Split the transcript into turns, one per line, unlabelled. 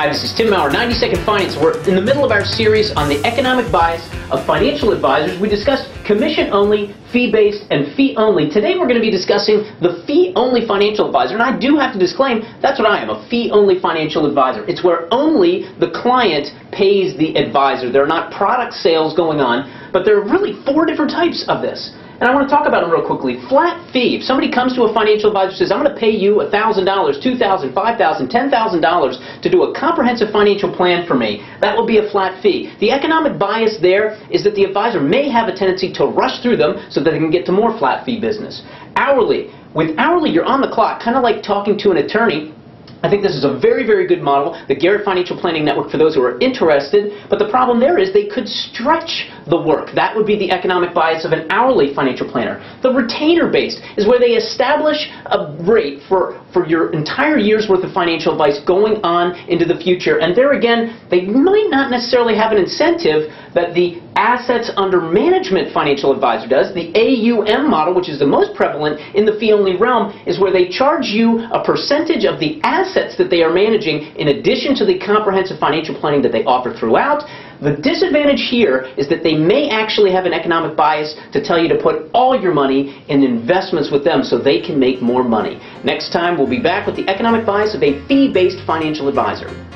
Hi, this is Tim Maurer, 90 Second Finance. We're in the middle of our series on the economic bias of financial advisors. We discussed commission only, fee based, and fee only. Today we're going to be discussing the fee only financial advisor. And I do have to disclaim that's what I am a fee only financial advisor. It's where only the client pays the advisor. There are not product sales going on, but there are really four different types of this. And I want to talk about them real quickly. Flat fee. If somebody comes to a financial advisor and says, I'm going to pay you $1,000, $2,000, $5,000, $10,000 to do a comprehensive financial plan for me, that will be a flat fee. The economic bias there is that the advisor may have a tendency to rush through them so that they can get to more flat fee business. Hourly. With hourly, you're on the clock, kind of like talking to an attorney I think this is a very, very good model, the Garrett Financial Planning Network, for those who are interested. But the problem there is they could stretch the work. That would be the economic bias of an hourly financial planner. The retainer-based is where they establish a rate for, for your entire year's worth of financial advice going on into the future. And there again, they might not necessarily have an incentive that the assets under management financial advisor does. The AUM model, which is the most prevalent in the fee-only realm, is where they charge you a percentage of the assets that they are managing in addition to the comprehensive financial planning that they offer throughout. The disadvantage here is that they may actually have an economic bias to tell you to put all your money in investments with them so they can make more money. Next time, we'll be back with the economic bias of a fee-based financial advisor.